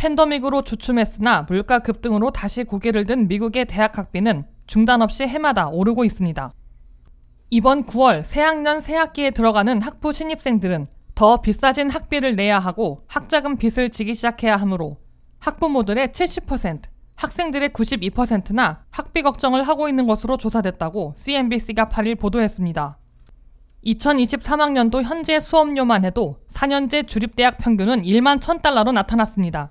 팬더믹으로 주춤했으나 물가 급등으로 다시 고개를 든 미국의 대학 학비는 중단 없이 해마다 오르고 있습니다. 이번 9월 새학년 새학기에 들어가는 학부 신입생들은 더 비싸진 학비를 내야 하고 학자금 빚을 지기 시작해야 하므로 학부모들의 70%, 학생들의 92%나 학비 걱정을 하고 있는 것으로 조사됐다고 CNBC가 8일 보도했습니다. 2023학년도 현재 수업료만 해도 4년제 주립대학 평균은 1만 1000달러로 나타났습니다.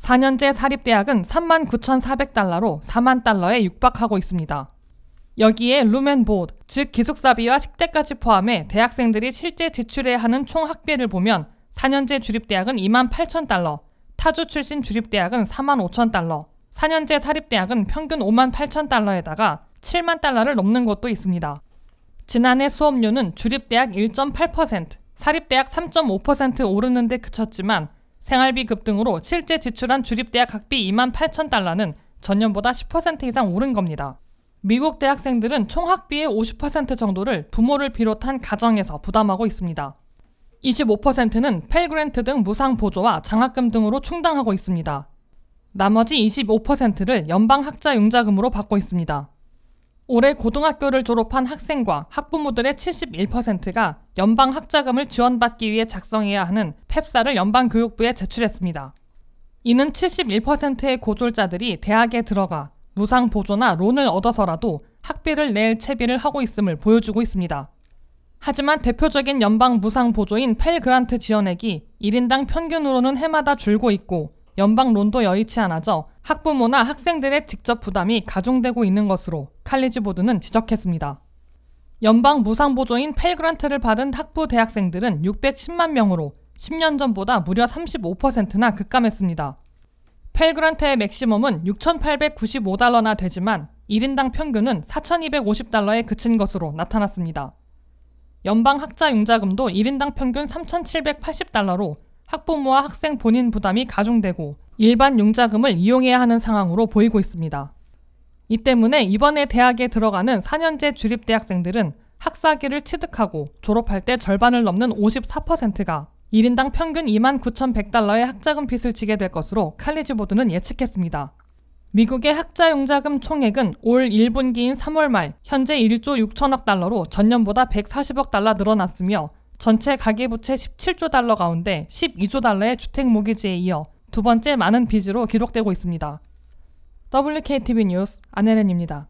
4년제 사립대학은 3만 9,400달러로 4만 달러에 육박하고 있습니다. 여기에 룸앤보드, 즉 기숙사비와 식대까지 포함해 대학생들이 실제 지출해야 하는 총 학비를 보면 4년제 주립대학은 2만 8천 달러, 타주 출신 주립대학은 4만 5천 달러, 4년제 사립대학은 평균 5만 8천 달러에다가 7만 달러를 넘는 곳도 있습니다. 지난해 수업료는 주립대학 1.8%, 사립대학 3.5% 오르는 데 그쳤지만 생활비 급등으로 실제 지출한 주립대학 학비 2만 8천 달러는 전년보다 10% 이상 오른 겁니다. 미국 대학생들은 총 학비의 50% 정도를 부모를 비롯한 가정에서 부담하고 있습니다. 25%는 펠그랜트 등 무상 보조와 장학금 등으로 충당하고 있습니다. 나머지 25%를 연방 학자 융자금으로 받고 있습니다. 올해 고등학교를 졸업한 학생과 학부모들의 71%가 연방 학자금을 지원받기 위해 작성해야 하는 펩사를 연방교육부에 제출했습니다. 이는 71%의 고졸자들이 대학에 들어가 무상 보조나 론을 얻어서라도 학비를 낼 채비를 하고 있음을 보여주고 있습니다. 하지만 대표적인 연방 무상 보조인 펠 그란트 지원액이 1인당 평균으로는 해마다 줄고 있고 연방 론도 여의치 않아져 학부모나 학생들의 직접 부담이 가중되고 있는 것으로 칼리지 보드는 지적했습니다. 연방 무상 보조인 펠 그란트를 받은 학부 대학생들은 610만 명으로 10년 전보다 무려 35%나 급감했습니다. 펠 그란트의 맥시멈은 6,895달러나 되지만 1인당 평균은 4,250달러에 그친 것으로 나타났습니다. 연방 학자 융자금도 1인당 평균 3,780달러로 학부모와 학생 본인 부담이 가중되고 일반 융자금을 이용해야 하는 상황으로 보이고 있습니다. 이 때문에 이번에 대학에 들어가는 4년제 주립대학생들은 학사기를 취득하고 졸업할 때 절반을 넘는 54%가 1인당 평균 2만 9,100달러의 학자금 빚을 지게 될 것으로 칼리지 보드는 예측했습니다. 미국의 학자 융자금 총액은 올 1분기인 3월 말 현재 1조 6천억 달러로 전년보다 140억 달러 늘어났으며 전체 가계부채 17조 달러 가운데 12조 달러의 주택 모기지에 이어 두 번째 많은 빚으로 기록되고 있습니다. WKTV 뉴스 안혜련입니다.